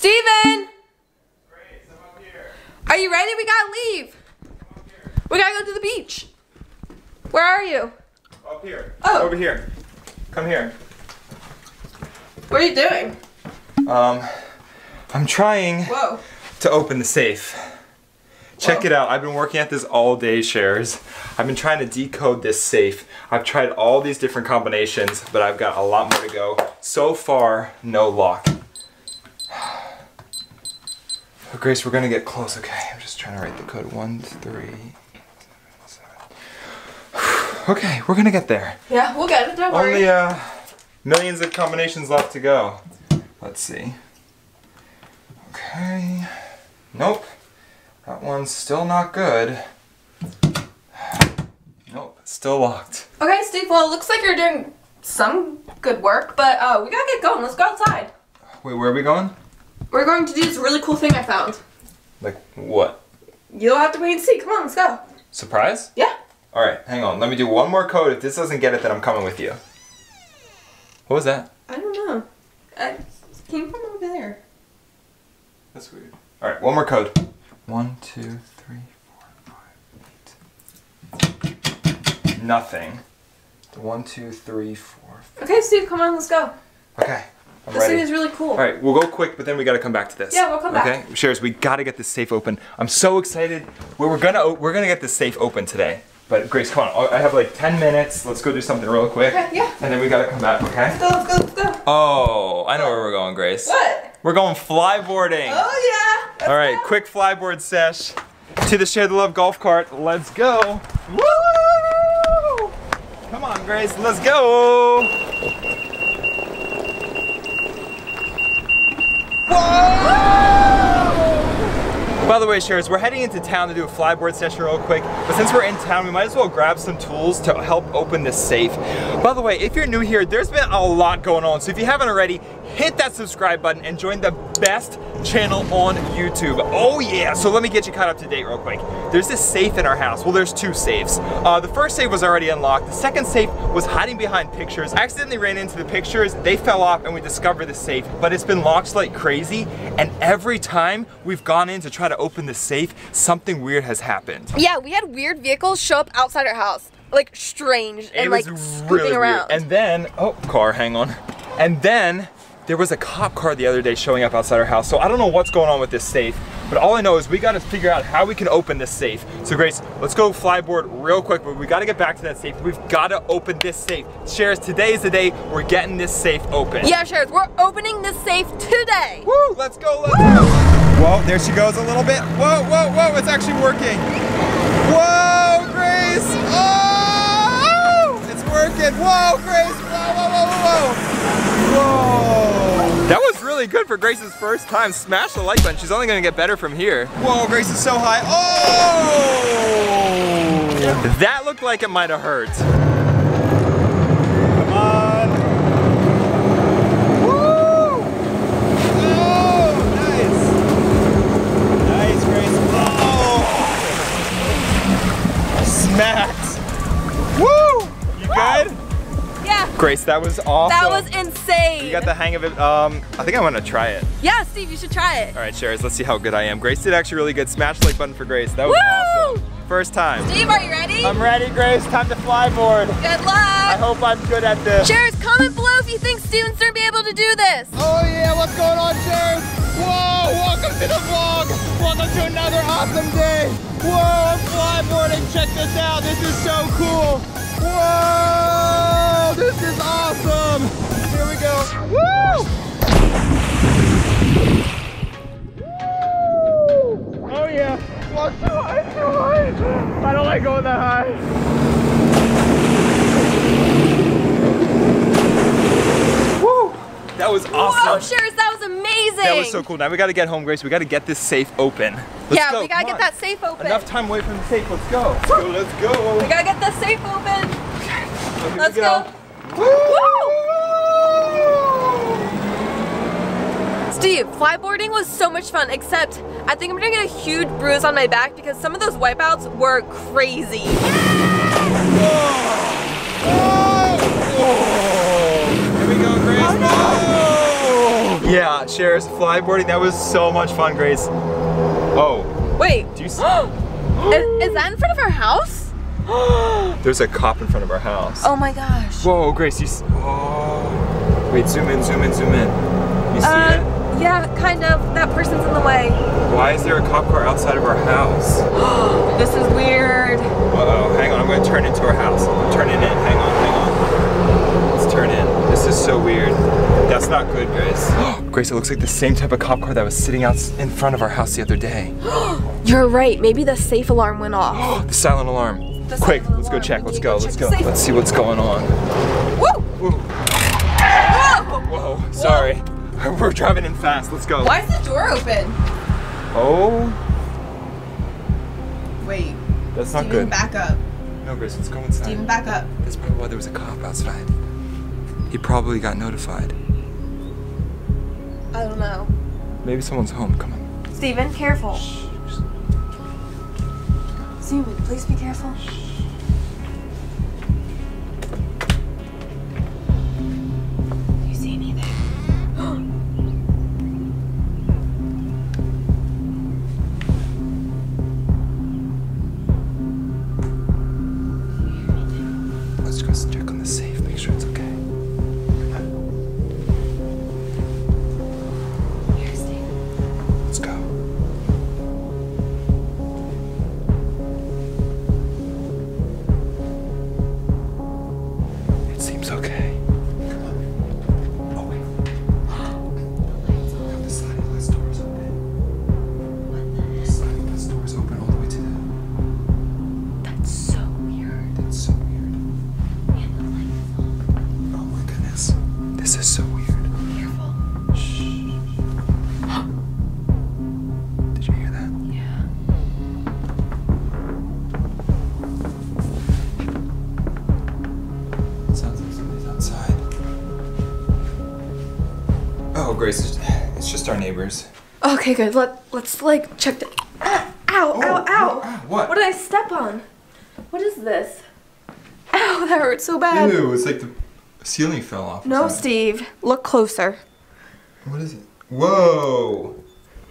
Stephen! Are you ready? We gotta leave. We gotta go to the beach. Where are you? Up here. Oh. Over here. Come here. What are you doing? Um, I'm trying Whoa. to open the safe. Check Whoa. it out. I've been working at this all day, shares. I've been trying to decode this safe. I've tried all these different combinations, but I've got a lot more to go. So far, no luck. Oh, Grace, we're gonna get close, okay? I'm just trying to write the code. One, three, seven. Okay, we're gonna get there. Yeah, we'll get it. Don't worry. Only uh, millions of combinations left to go. Let's see. Okay. Nope. That one's still not good. Nope, still locked. Okay, Steve. Well, it looks like you're doing some good work, but uh, we gotta get going. Let's go outside. Wait, where are we going? We're going to do this really cool thing I found. Like, what? You'll have to wait and see. Come on, let's go. Surprise? Yeah. Alright, hang on. Let me do one more code. If this doesn't get it, then I'm coming with you. What was that? I don't know. I came from over there. That's weird. Alright, one more code. One, two, three, four, five, eight. Nothing. One, two, three, four. Five. Okay, Steve. Come on, let's go. Okay, I'm This ready. thing is really cool. All right, we'll go quick, but then we got to come back to this. Yeah, we'll come back. Okay, Shares, we got to get this safe open. I'm so excited. We're, we're gonna oh, we're gonna get this safe open today. But Grace, come on. I have like 10 minutes. Let's go do something real quick. Okay, yeah. And then we got to come back. Okay. Let's go. Let's go. Let's go. Oh, I know where we're going, Grace. What? We're going flyboarding. Oh yeah. Let's All right, go. quick flyboard sesh to the Share the Love golf cart. Let's go. Woo! Come on, Grace. Let's go. By the way, Shares, we're heading into town to do a flyboard session real quick, but since we're in town, we might as well grab some tools to help open this safe. By the way, if you're new here, there's been a lot going on, so if you haven't already, hit that subscribe button and join the best channel on YouTube. Oh yeah, so let me get you caught up to date real quick. There's this safe in our house. Well, there's two safes. Uh, the first safe was already unlocked. The second safe was hiding behind pictures. I accidentally ran into the pictures, they fell off and we discovered the safe, but it's been locked like crazy, and every time we've gone in to try to open the safe, something weird has happened. Yeah, we had weird vehicles show up outside our house, like strange and like scooping really around. weird. And then, oh, car, hang on. And then there was a cop car the other day showing up outside our house. So I don't know what's going on with this safe, but all I know is we got to figure out how we can open this safe. So Grace, let's go flyboard real quick, but we got to get back to that safe. We've got to open this safe. Shares, today is the day we're getting this safe open. yeah, Sheriff, we're opening this safe today. Woo, let's go, let's go. Whoa, there she goes a little bit. Whoa, whoa, whoa, it's actually working. Whoa, Grace. Oh, it's working. Whoa, Grace. Whoa, whoa, whoa, whoa, whoa. Really good for Grace's first time. Smash the like button. She's only gonna get better from here. Whoa, Grace is so high. Oh! That looked like it might have hurt. Come on. Woo! Oh, nice. Nice, Grace. Oh! Smacked. Woo! You good? Yeah, Grace, that was awesome. that was insane. You got the hang of it. Um, I think I want to try it. yeah, Steve, you should try it. All right, Sherry, let's see how good I am. Grace did actually really good. Smash the like button for Grace. That was Woo! awesome. First time. Steve, are you ready? I'm ready, Grace. Time to flyboard. Good luck. I hope I'm good at this. Sharers, comment below if you think Stephen's gonna be able to do this. Oh yeah, what's going on, Sheriff? Whoa, welcome to the vlog. Welcome to another awesome day. Whoa, I'm flyboarding. Check this out. This is so cool. Whoa, Oh, this is awesome. Here we go. Woo! Woo! Oh yeah. Whoa, too high, too high. I don't like going that high. Woo! That was awesome. Whoa, Sharers, that was amazing. That was so cool. Now we got to get home, Grace. We got to get this safe open. Let's yeah, go. we gotta get on. that safe open. Enough time away from the safe. Let's go. Let's go. Let's go. We gotta get the safe open. Here we Let's go. Woo! Steve, flyboarding was so much fun, except I think I'm gonna get a huge bruise on my back because some of those wipeouts were crazy. Here we go, Grace. Whoa! Yeah, Cher's flyboarding. That was so much fun, Grace. Oh, Wait, do you see? is, is that in front of our house? There's a cop in front of our house. Oh my gosh. Whoa, Grace, you s Oh. Wait, zoom in, zoom in, zoom in. You see Uh, it? yeah, kind of. That person's in the way. Why is there a cop car outside of our house? This is weird. Uh-oh, hang on, I'm gonna turn into our house. I'm turning in, hang on, hang on. Let's turn in. This is so weird. That's not good, Grace. Grace, it looks like the same type of cop car that was sitting out in front of our house the other day. You're right. Maybe the safe alarm went off. the silent alarm. The Quick, let's go check, let's go, let's go. Let's see what's going on. Woo! Whoa, Whoa! whoa, sorry. We're driving in fast, let's go. Why is the door open? Oh, Wait. that's not Stephen, good. back up. No, Grace, let's go inside. Stephen, back up. That's probably why there was a cop outside. He probably got notified. I don't know. Maybe someone's home. Come on. Stephen, careful. Stephen, please be careful. Do Oh, Grace, it's, it's just our neighbors. Okay, good. Let let's like check the. Ah, ow! Oh, ow! Ow! ow, what? What did I step on? What is this? Ow! That hurts so bad. Ew, it's like the ceiling fell off. No. Steve. Look closer. What is it? Whoa!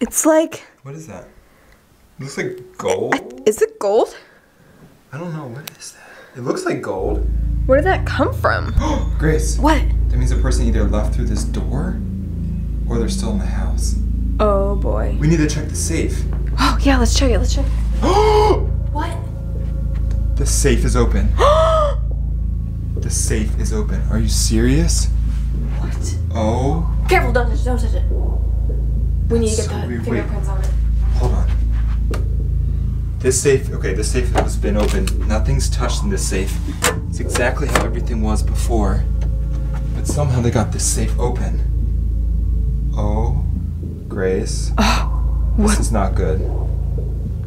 It's like. What is that? It looks like gold. Is it gold? I don't know. What is that? It looks like gold. Where did that come from? Grace. What? That means the person either left through this door or they're still in the house. Oh boy. We need to check the safe. Oh yeah, let's check it. Let's check. What? the safe is open. The safe is open. Are you serious? what? Oh, Careful! Don't touch it! Don't touch it. We need to get So the fingerprints on it. hold on. This safe, okay, this safe has been opened. Nothing's touched in this safe. It's exactly how everything was before. But somehow they got this safe open. Oh, Grace. Oh, This what? is not good.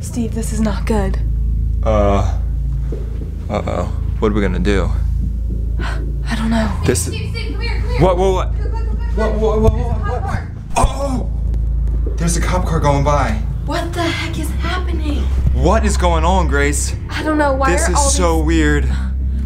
Steve, this is not good. Uh. Uh oh. What are we gonna do? I don't know. This is. Steve, Steve, come here, come here. What, what, what? What, what, what, what, what, what? Oh! There's a cop car going by. What the heck is happening? What is going on, Grace? I don't know. Why This are is so these? weird.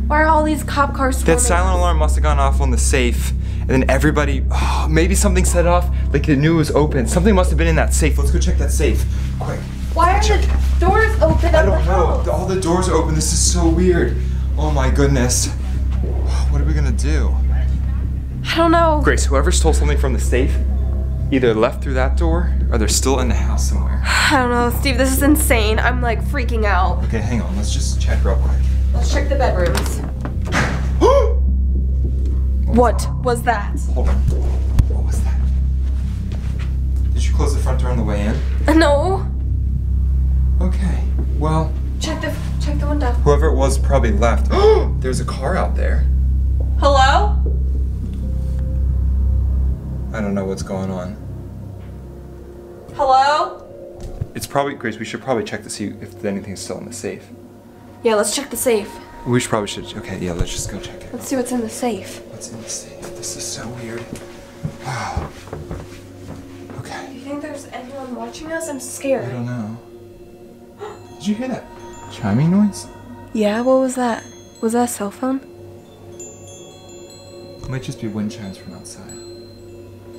Why are all these cop cars? That silent alarm must have gone off on the safe. And then everybody, oh, maybe something set off, like they knew it was open. Something must have been in that safe. Let's go check that safe. Quick. Why are Check the doors open I don't know. All the doors are open. This is so weird. Oh my goodness. What are we gonna do? I don't know. Grace, whoever stole something from the safe either left through that door or they're still in the house somewhere. I don't know, Steve. This is insane. I'm like freaking out. Okay, hang on. Let's just check real quick. Let's check the bedrooms. What was that? Hold on. What was that? Did you close the front door on the way in? Uh, no. Okay. Well, Check the check the window. whoever it was probably left. There's a car out there. Hello? I don't know what's going on. Hello? It's probably Grace. We should probably check to see if anything's still in the safe. Yeah, let's check the safe. We should probably should. Okay, yeah. Let's just go check it. Let's see what's in the safe. What's in the safe? This is so weird. okay. Do you think there's anyone watching us? I'm scared. I don't know. Did you hear that chiming noise? Yeah, what was that? Was that a cell phone? It might just be wind chimes from outside.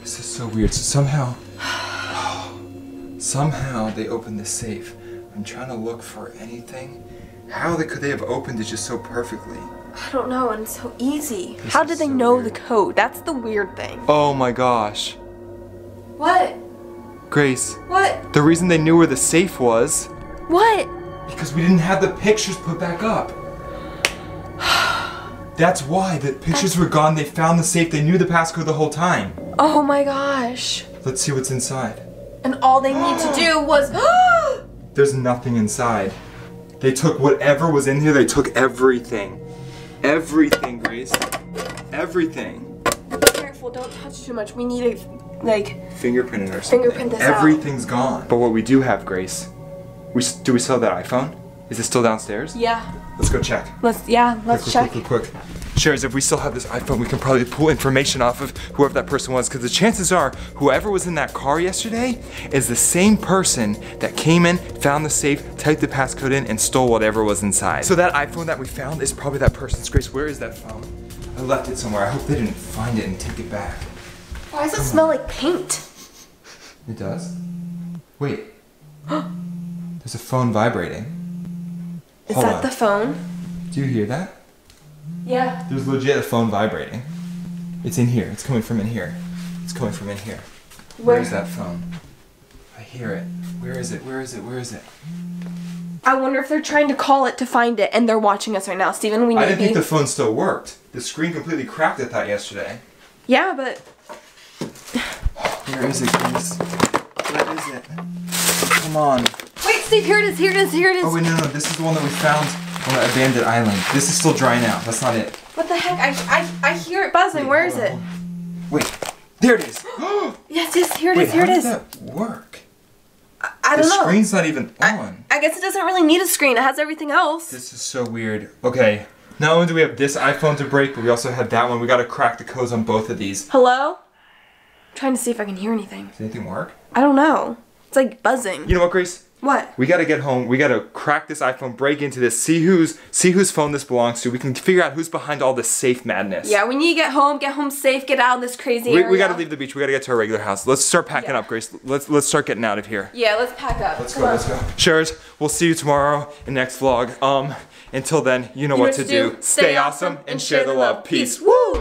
This is so weird. So somehow, somehow they opened the safe. I'm trying to look for anything. How they could they have opened it just so perfectly? I don't know, and it's so easy. This How is did they so know weird. the code? That's the weird thing. Oh my gosh. What? Grace, What? the reason they knew where the safe was What? because we didn't have the pictures put back up. That's why the pictures were gone. They found the safe. They knew the passcode the whole time. Oh my gosh. Let's see what's inside. And all they need to do was. There's nothing inside. They took whatever was in here. They took everything. Everything, Grace. Everything. Be careful, don't touch too much. We need a like. Fingerprinted or something. Fingerprint this out. Everything's gone. But what we do have, Grace, we do we still have that iPhone? Is it still downstairs? Yeah. Let's go check. Let's yeah. Let's quick, check. Quick, quick, quick. Shares, if we still have this iPhone, we can probably pull information off of whoever that person was, because the chances are whoever was in that car yesterday is the same person that came in, found the safe, typed the passcode in, and stole whatever was inside. So that iPhone that we found is probably that person's. Grace, where is that phone? I left it somewhere. I hope they didn't find it and take it back. Why does it smell like paint? It does? Wait. There's a phone vibrating. Is Hold that on. the phone? Do you hear that? Yeah. There's legit a phone vibrating. It's in here. It's coming from in here. It's coming from in here. Where? Where's that phone? I hear it. Where is it? Where is it? Where is it? I wonder if they're trying to call it to find it, and they're watching us right now, Stephen. We need I didn't think the phone still worked. The screen completely cracked at that yesterday. yeah, but Where is it, Grace? Where is it? Come on. Wait, Steve. Here it is. Here it is. Here it is. Oh wait, no, no. This is the one that we found on the abandoned island. This is still drying out. That's not it. What the heck? I I I hear it buzzing. Where is Hold it? on, hold on. Wait. There it is. Yes, yes. Here it Wait, is. Here how does that work? I The don't know. The screen's not even on. I guess it doesn't really need a screen. It has everything else. This is so weird. Okay, not only do we have this iPhone to break, but we also have that one. We gotta crack the codes on both of these. Hello? I'm trying to see if I can hear anything. Does anything work? I don't know. It's like buzzing. You know what, Grace? What? We gotta get home. We gotta crack this iPhone, break into this, see who's see whose phone this belongs to. We can figure out who's behind all this safe madness. Yeah, we need to get home, get home safe, get out of this crazy We, area. we gotta leave the beach. We gotta get to our regular house. Let's start packing Yeah. up, Grace. Let's let's start getting out of here. Yeah, let's pack up. Let's Come go. on. Let's go. Shares. We'll see you tomorrow in next vlog. Um. Until then, you know what, to do. Stay awesome and share the love. Peace. Woo!